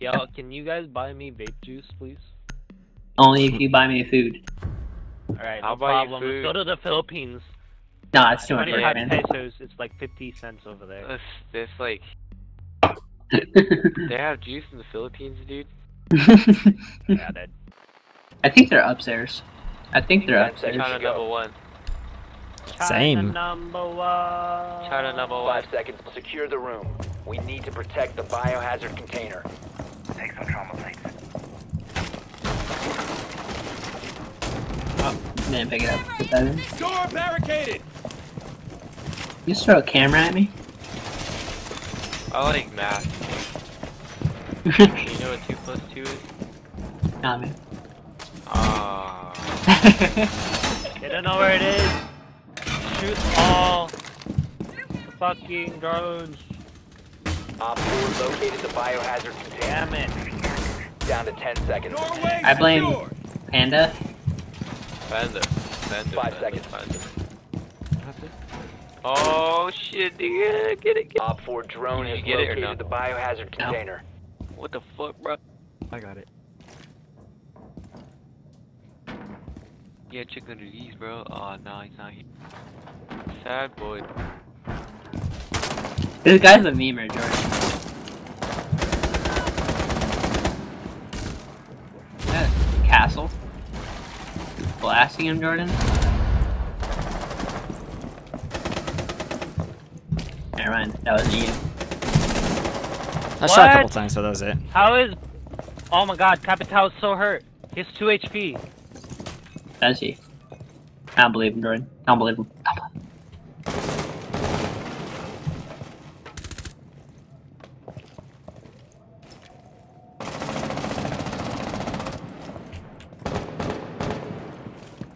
Yo, can you guys buy me vape juice, please? Only if you buy me food. Alright, I'll no buy you problem. food. Let's go to the Philippines. No, it's too much work, man. pesos. It's like 50 cents over there. It's, this like, they have juice in the Philippines, dude. yeah, dude. I think they're upstairs. I think they're upstairs. seconds. China number one. China Same. number one. China number one. Five seconds. Secure the room. We need to protect the biohazard container. Take some trauma plates. Didn't pick it up. Put that in. Door barricaded! You just throw a camera at me? I like math. You know what two plus two is? nah, man. Ah. They don't know where it is. Shoot all fucking drones. Op 4 located the biohazard container. Damn it. Down to 10 seconds. Doorway I blame secured. Panda. Panda. Panda. Five Panda, seconds. Panda. Oh shit, nigga. Get it, get it. Op 4 drone Did has you get it or located no? the biohazard No. container. What the fuck, bro? I got it. Yeah, check under these, bro. Oh, no, he's not here. Sad boy. This guy's a memer, Jordan. Is that a castle? Blasting him, Jordan? Never mind, that wasn't you. I shot a couple times, so that was it. How is. Oh my god, Capital is so hurt. He's 2 HP. That's he. I don't believe him, Jordan. I don't believe him.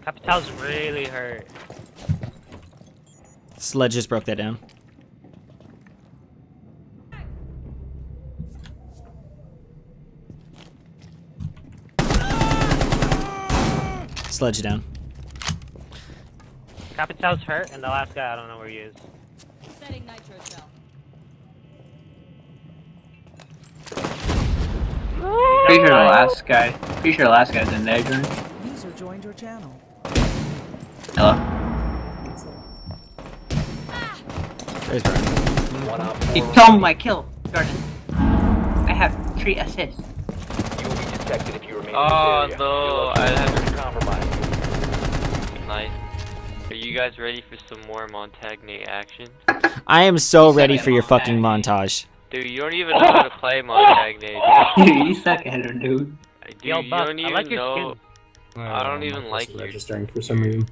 Capital's really hurt. Sledge just broke that down. Sledge down. Capital's hurt, and the last guy, I don't know where he is. Setting nitro cell. Pretty sure the last guy. Pretty sure the last guy's in there, User joined your channel. Hello. There's Brian. One Op He 4 stole my kill, Jordan. I have three assists. You will be detected if you remain Oh, in this oh, area. no, I have- is compromised. Nice. Are you guys ready for some more Montagne action? I am so Suck ready for your fucking montage. Dude, you don't even know how to play Montagne, dude. Dude, you suck at it, dude. Dude, Yo, you Buck, don't I even like your know. skin. I don't even my like phone's your- registering for some reason.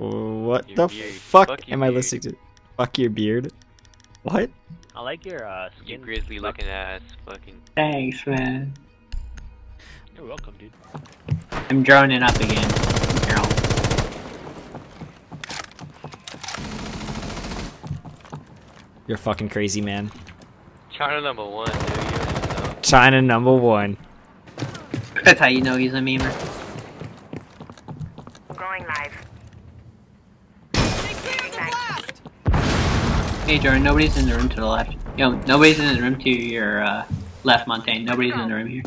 What Your the beard. fuck Fuck your am I listening to? Fuck your beard. What? I like your uh, You skin. grizzly Buck. looking ass fucking. Thanks, man. You're welcome, dude. I'm droning up again. Here, You're fucking crazy, man. China number one, dude. You don't even know. China number one. That's how you know he's a memer. Going live. Hey, Jordan, nobody's in the room to the left. Yo, nobody's in the room to your uh, left, Montagne. Nobody's in the room here.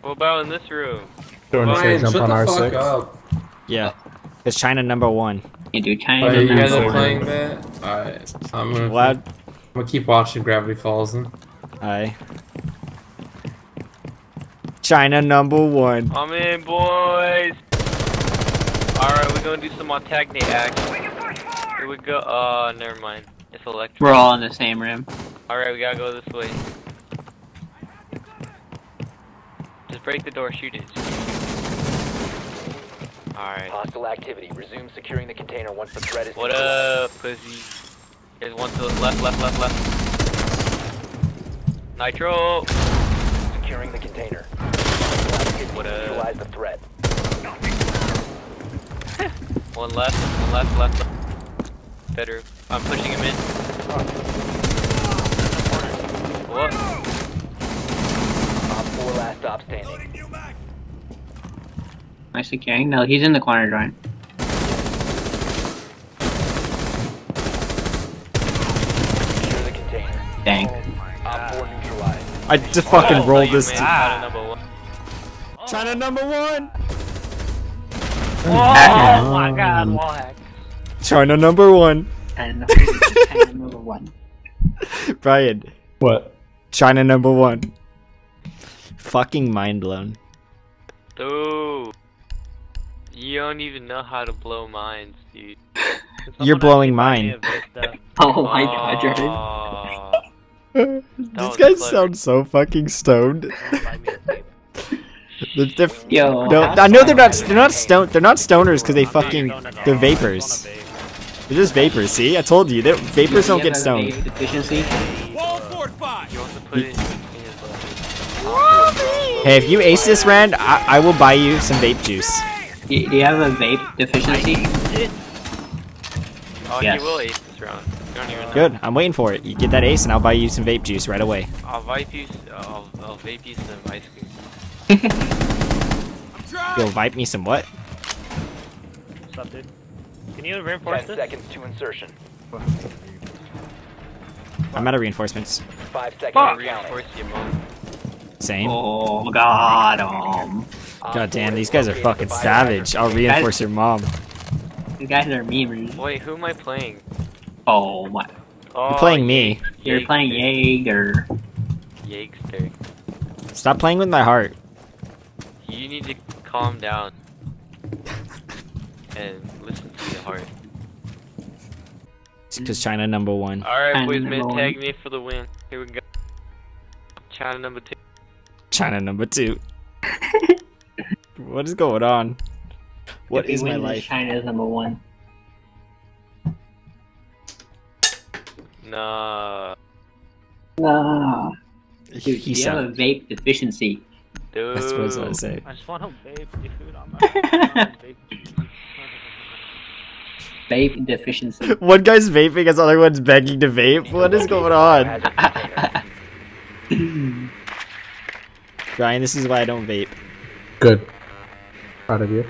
What about in this room? Jordan, should I Ryan, jump shut on the R6? fuck up. Yeah. It's China number one. You do China. Oh, you guys are playing that? Alright. I'm gonna, Loud. I'm gonna keep watching Gravity Falls then. Aye. China number one. I'm in, boys. Alright, we're gonna do some Montagne action. Here we go. Uh, never mind. It's electric. We're all in the same room. Alright, we gotta go this way. Just break the door, shoot it. Alright. Hostile activity. Resume securing the container once the threat is What up, pussy? There's one to the left, left, left, left. Nitro! Securing the container. What up? Neutralize the threat. One left, one left, left, left. Better. I'm pushing him in. What? Op 4 last stop standing. Am I securing? No, he's in the corner, Jordan. Secure the container. Dang. Op 4 I just fucking Oh, rolled this. China number one. China number one. Oh my god, wall hack. China number one. China number, China number one. Brian. What? China number one. Fucking mind blown. Dude. You don't even know how to blow minds, dude. You're blowing actually mine. a Vista. Uh, oh my god, Jordan. Aw. These was guys sound so fucking stoned. Someone buy me a Vista. They're diff- Yo, no, I know they're not. They're not stone. They're not stoners because they I'm fucking. stoned at all. They're I vapors. Vape. They're just vapors. See, I told you. They, vapors don't get have a stoned. vape You want to put it Hey, if you ace this round, I, I will buy you some vape juice. You, do you have a vape deficiency? Oh, Yes. he will ace this round. Don't even know. Good. I'm waiting for it. You get that ace, and I'll buy you some vape juice right away. I'll vape you, I'll, I'll vape you some ice cream. You'll vape me some what? What's up, dude? Can you reinforce 10 this? seconds to insertion. I'm out of reinforcements. 5 seconds I'll to reinforce you, mom. Same. Oh god, um. God damn, these guys are fucking savage. I'll reinforce your mom. These guys are memers. Wait, who am I playing? Oh my. Oh, You're playing me. You're playing Jaeger. Yagster. Stop playing with my heart. You need to calm down. And listen to your heart. Because China number one. Alright, And boys, number man, one. tag me for the win. Here we go. China number two. China number two. what is going on? What If is my wins, life? China's number one. Nah, Nah. He, Dude, he you have a vape deficiency. dude. That's what I was gonna say. I just want to vape the food on my vape. Vape deficiency. One guy's vaping as the other one's begging to vape. What is going on? Biohazard container. Brian, this is why I don't vape. Good. Proud of you.